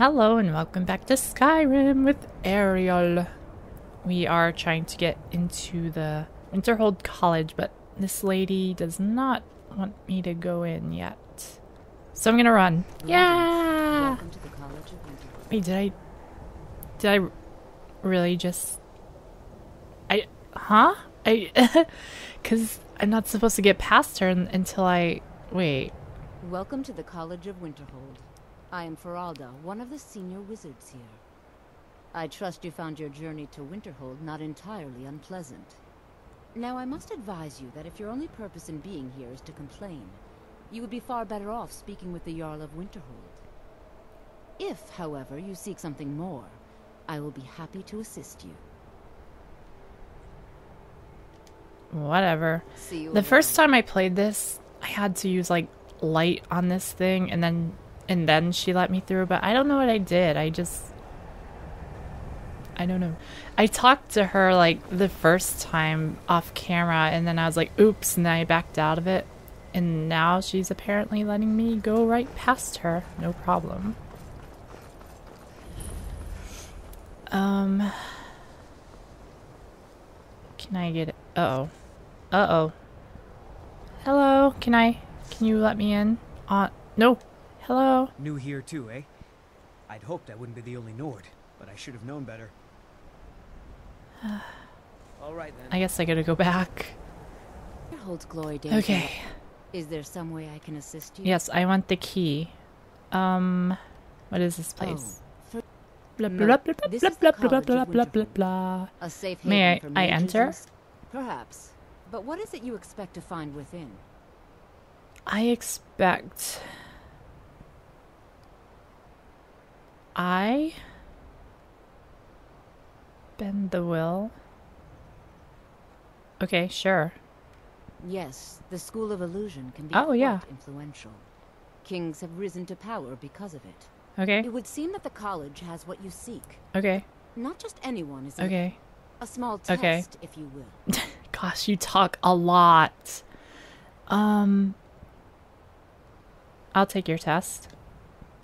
Hello and welcome back to Skyrim with Ariel. We are trying to get into the Winterhold College, but this lady does not want me to go in yet. So I'm gonna run. Yeah! Welcome to the College of Wait, did I... Did I really just... I... Huh? I... Because I'm not supposed to get past her until I... Wait. Welcome to the College of Winterhold. I am Faralda, one of the senior wizards here. I trust you found your journey to Winterhold not entirely unpleasant. Now, I must advise you that if your only purpose in being here is to complain, you would be far better off speaking with the Jarl of Winterhold. If, however, you seek something more, I will be happy to assist you. Whatever. See you The first time I played this, I had to use like light on this thing and then and then she let me through, but I don't know what I did. I just I don't know. I talked to her like the first time off camera and then I was like, "Oops," and then I backed out of it. And now she's apparently letting me go right past her. No problem. Um Can I get it? Uh-oh. Uh-oh. Hello, can I can you let me in? Uh no. Hello. New here too, eh? I'd hoped I wouldn't be the only Nord, but I should have known better. All right then. I guess I gotta go back. Winterhold's glory days. Okay. Is there some way I can assist you? Yes, I want the key. Um what is this place? Oh, Blah blah blah blah this blah is blah blah blah of blah blah Winterhold. blah. A safe May I- I enter? Perhaps. But what is it you expect to find within? I expect I bend the will. Okay, sure. Yes, the School of Illusion can be Oh, quite yeah. influential. Kings have risen to power because of it. Okay. It would seem that the college has what you seek. Okay. Not just anyone, is? Okay. A small test, Okay. if you will. Gosh, you talk a lot. Um I'll take your test.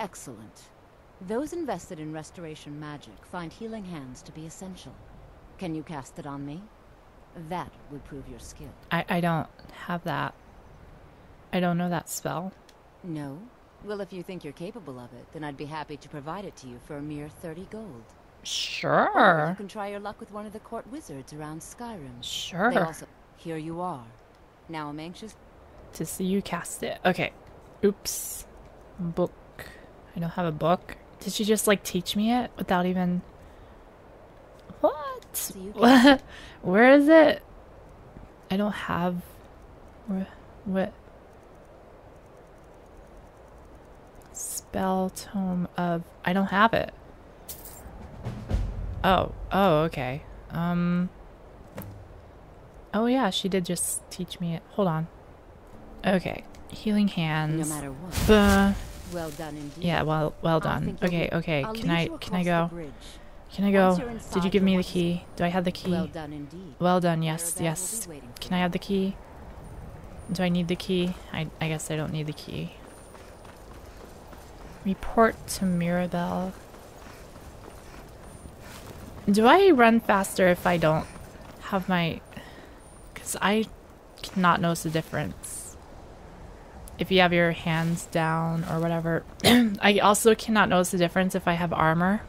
Excellent. Those invested in restoration magic find healing hands to be essential. Can you cast it on me? That would prove your skill. I I don't have that. I don't know that spell. No? Well, if you think you're capable of it, then I'd be happy to provide it to you for a mere 30 gold. Or you Sure. can try your luck with one of the court wizards around Skyrim. They Sure. also. Here you are. Now I'm anxious. To see you cast it. Okay. Oops. Book. I don't have a book. Did she just like teach me it without even What? What? Where is it? I don't have where what spell tome of I don't have it. Oh, oh, okay. Um Oh yeah, she did just teach me it. Hold on. Okay. Healing hands. No matter what. Buh. Well done indeed. Yeah, well well done. Okay, okay. I'll Can I can I go? Can I go? Did you give me the key? Do I have the key? Well done indeed. Well done. Yes, yes. be waiting for Can I have the key? Do I need the key? I, I guess I don't need the key. Report to Mirabelle. Do I run faster if I don't have my... Because I cannot notice the difference. If you have your hands down or whatever. I also cannot notice the difference if I have armor.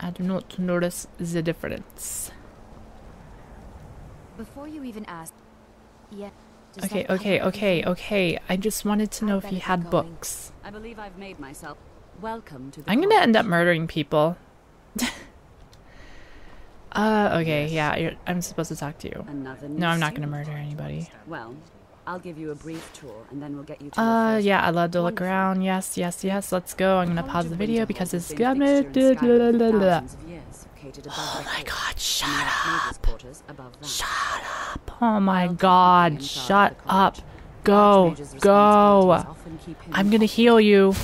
I do not notice the difference. Before you even ask, yeah. Okay, okay, okay, okay. I just wanted to know if you had books. I believe I've made myself welcome to the I'm gonna end up murdering people. uh, okay, yeah, you're, I'm supposed to talk to you. No, I'm not gonna murder anybody. Well, I'll give you a brief tour and then we'll get you to Uh yeah, I love to look around. Yes, yes, yes. Let's go. I'm gonna pause the video because it's gonna Oh my god, shut up. Shut up. Oh my god, shut up. Go. Go. I'm gonna heal you.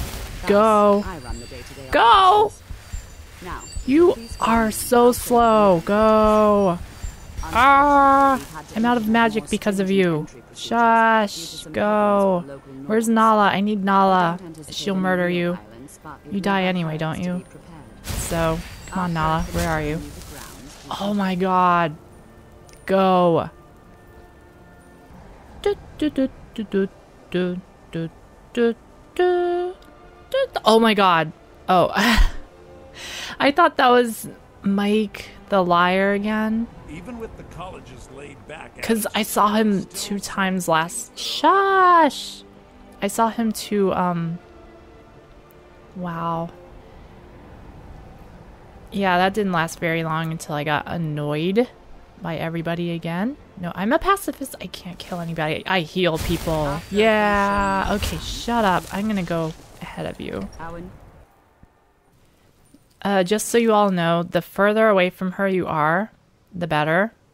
Go. Go! You are so slow. Go. Ah, I'm out of magic because of you. Shush, go. Where's Nhalla? I need Nhalla. She'll murder you. You die anyway, don't you? So, come on, Nhalla. Where are you? Oh my god. Go. Oh my god. Oh. I thought that was Mike the liar again. Even with the college's because I saw him two times last. Shush! I saw him two, um. Wow. Yeah, that didn't last very long until I got annoyed by everybody again. No, I'm a pacifist. I can't kill anybody. I heal people. Yeah. Okay, shut up. I'm gonna go ahead of you. Uh, just so you all know, the further away from her you are, the better.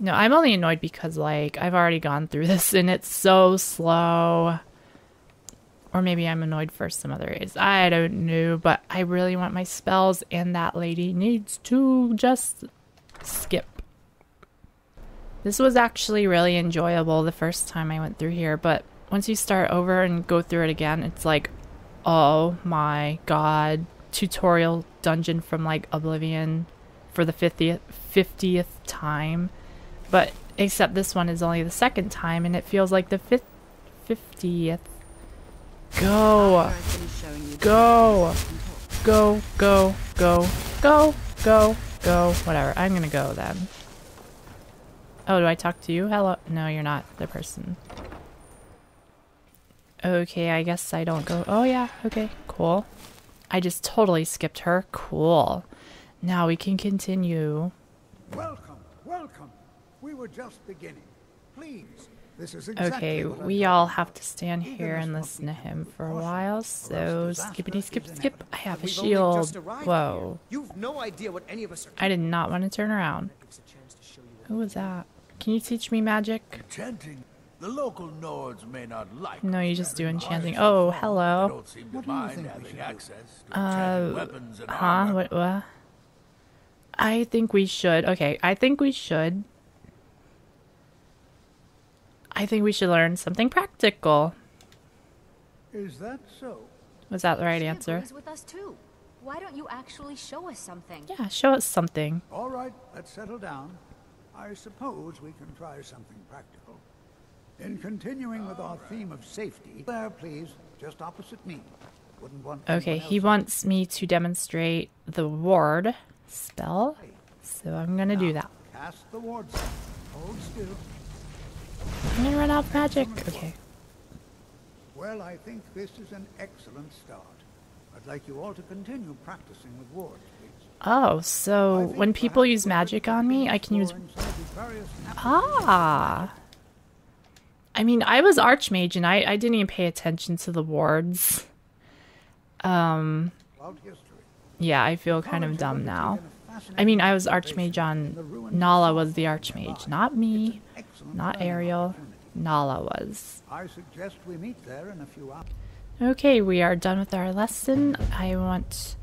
No, I'm only annoyed because, like, I've already gone through this and it's so slow. Or maybe I'm annoyed for some other reasons. I don't know, but I really want my spells, and that lady needs to just skip. This was actually really enjoyable the first time I went through here, but once you start over and go through it again, it's like, oh my god. Tutorial dungeon from like Oblivion for the 50th, 50th time. But except this one is only the second time, and it feels like the fifth, 50th. Go. Go. Go, go, go, go, go, go. Whatever. I'm gonna go then. Oh, do I talk to you? Hello? No, you're not the person. Okay, I guess I don't go. Oh, yeah. Okay, cool. I just totally skipped her. Cool. Now we can continue. Welcome. We were just beginning. Please, this is exactly Okay, what I we all have to stand here and listen to him for a while. So, skippity skip skip. I have a shield. Whoa. You've no idea what any of us are. I did not want to turn around. Give us a chance to show you what Who was that? Can you teach me magic? Enchanting. The local Nords may not like. No, us you just do having enchanting. Oh, hello. don't seem to What do you think we having should do? access to Uh, weapons and Huh? armor. What? What? I think we should. Okay, I think we should. I think we should learn something practical. Is that so? Was that the right She answer? agrees with us too. Why don't you actually show us something? Yeah, show us something. All right, let's settle down. I suppose we can try something practical. In continuing with our theme of safety, there, please, just opposite me. Wouldn't want Okay, he wants me to demonstrate the ward spell. So I'm gonna do that. Cast the ward spell. Hold still. I'm gonna run out of magic. Okay. Well, I think this is an excellent start. I'd like you all to continue practicing with wards, please. Oh, so when people use magic on me, I can use exploring some of the various Ah. I mean, I was Archmage and I, I didn't even pay attention to the wards. Um, yeah, I feel kind of dumb now. Undertaken a fascinating I mean, I was Archmage on Nhalla was the Archmage, not me, It's an excellent not Ariel. Nhalla was. I suggest we meet there in a few hours. Okay, we are done with our lesson. I want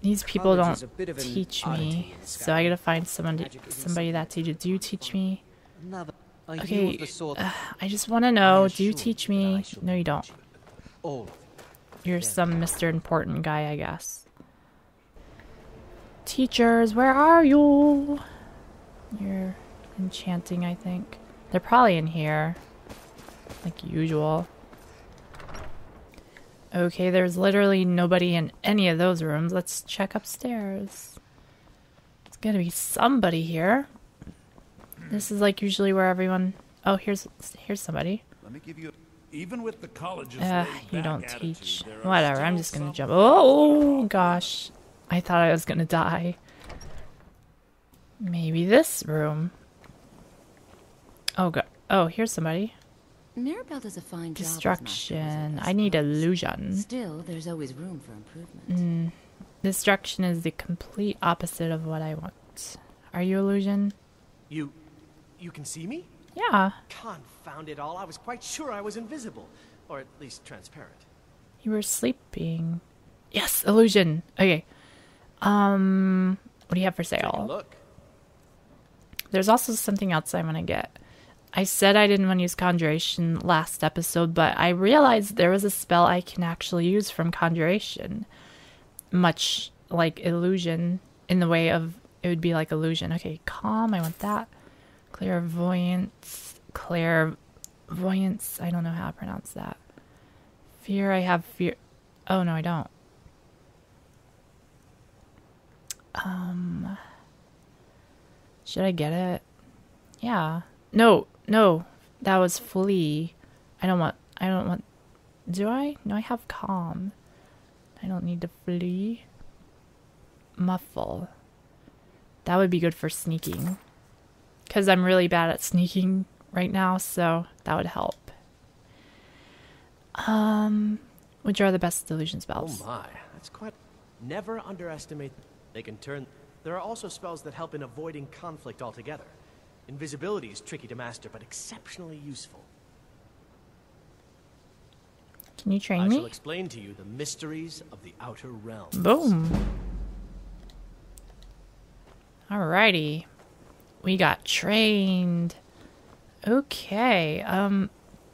these people don't a bit of teach me, so I gotta find someone to, somebody that teaches. Do you teach me? Another. Are you Okay, of the sort uh, I just want to know. Do you teach you that I me? No, you don't. you. all of you. You're some Mr. Important guy, I guess. Teachers, where are you? You're enchanting, I think. They're probably in here. Like usual. Okay, there's literally nobody in any of those rooms. Let's check upstairs. It's gonna be somebody here. This is like usually where everyone. Oh, here's here's somebody. Let me give you. Even with the college's Uh, you don't attitude, teach. Whatever, I'm just gonna jump. Oh gosh. I thought I was gonna die. Maybe this room. Oh god. Oh, here's somebody. Mirabelle does a fine job. Destruction. wizard, I need suppose. illusion. Still, there's always room for improvement. Mm. Destruction is the complete opposite of what I want. Are you illusion? You. you can see me? Yeah. Confound it all, I was quite sure I was invisible. Or at least transparent. You were sleeping. Yes, illusion. Okay. Um, what do you have for sale? look. There's also something else I want to get. I said I didn't want to use conjuration last episode, but I realized there was a spell I can actually use from conjuration, much like illusion, in the way of it would be like illusion. Okay, calm. I want that. Clairvoyance. Clairvoyance. I don't know how to pronounce that. Fear. I have fear. Oh no, I don't. Um. Should I get it? Yeah. No, no. That was flee. I don't want I don't want Do I? No, I have calm. I don't need to flee. Muffle. That would be good for sneaking. Cuz I'm really bad at sneaking right now, so that would help. Um which are the best illusion spells? Oh my, that's quite. Never underestimate. They can turn. There are also spells that help in avoiding conflict altogether. Invisibility is tricky to master, but exceptionally useful. Can you train I me? shall explain to you the mysteries of the outer realms. Boom. Alrighty. We got trained. Okay. Um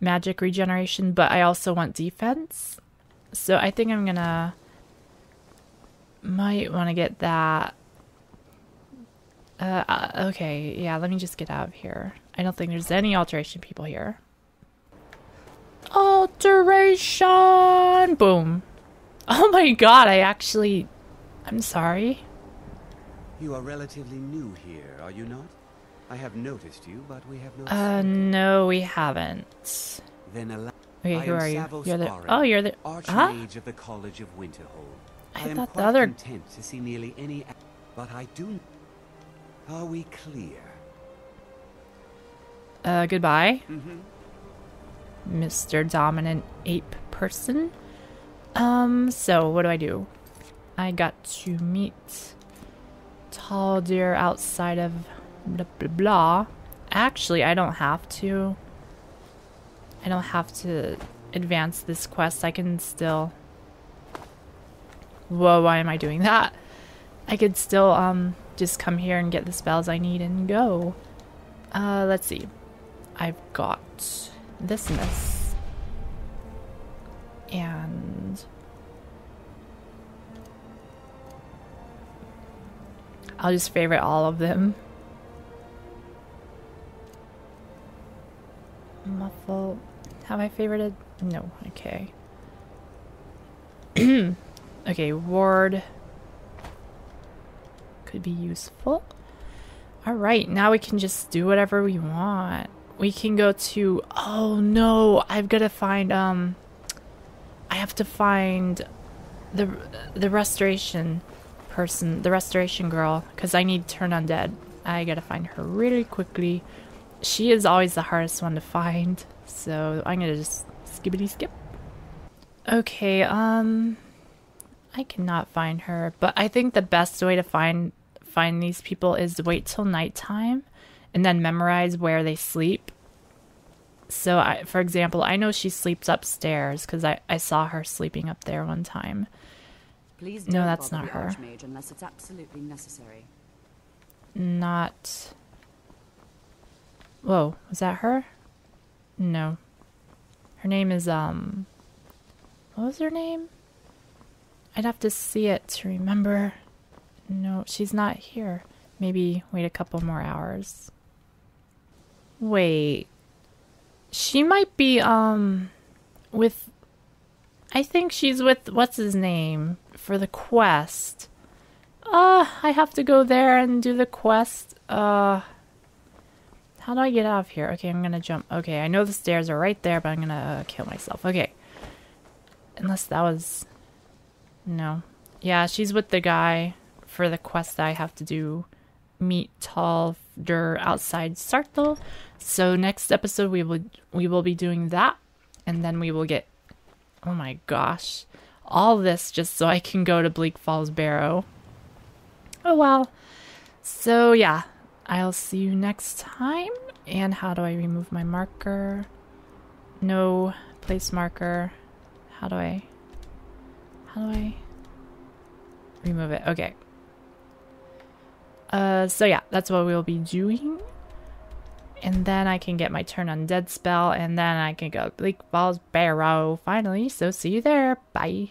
magic regeneration, but I also want defense. So I think I'm gonna. Might want to get that. Uh, uh, okay, yeah, let me just get out of here. I don't think there's any alteration people here. Alteration! Boom. Oh my god, I actually. I'm sorry. You are relatively new here, are you not? I have noticed you, but we have not. Uh, no, we haven't. Then allow. Okay, I who are you? Savos You're the. Oh, you're the. Huh? Of the College of Winterhold. I am thought the other- content to see nearly any, but I do. Are we clear? Uh, goodbye. Mm-hmm. Mr. Dominant Ape Person. Um, so what do I do? I got to meet Tolfdir outside of blah blah blah. Actually, I don't have to. I don't have to advance this quest. I can still. Whoa, why am I doing that? I could still, um, just come here and get the spells I need and go. Uh, let's see. I've got this and this. And I'll just favorite all of them. Favorited? No. Okay. okay, ward could be useful. All right, now we can just do whatever we want. We can go to Oh no, I've got to find um I have to find the the restoration person, the restoration girl cuz I need turn undead. I got to find her really quickly. She is always the hardest one to find. So, I'm to just skippity skip. Okay, um I cannot find her, but I think the best way to find find these people is to wait till nighttime and then memorize where they sleep. So, I, for example, I know she sleeps upstairs because I, I saw her sleeping up there one time. Please No, don't that's not her. Unless it's absolutely necessary. Not. Whoa, was that her? No. Her name is, um. What was her name? I'd have to see it to remember. No, she's not here. Maybe wait a couple more hours. Wait. She might be um with I think she's with what's his name for the quest. Uh, I have to go there and do the quest. Uh How do I get out of here? Okay, I'm to jump. Okay, I know the stairs are right there, but I'm to uh, kill myself. Okay. Unless that was No. Yeah, she's with the guy for the quest that I have to do. Meet Tolfdir outside Saarthal. So next episode we will we will be doing that and then we will get oh my gosh. All this just so I can go to Bleak Falls Barrow. Oh well. So yeah, I'll see you next time. And how do I remove my marker? No place marker. How do I how do I remove it? Okay. Uh so yeah, that's what we'll be doing. And then I can get my turn undead spell and then I can go Bleak Falls Barrow finally. So see you there. Bye.